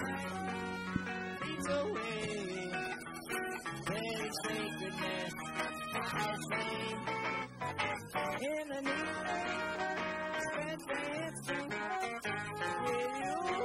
fades away. Very sacredness has fame. In the new spread dancing with you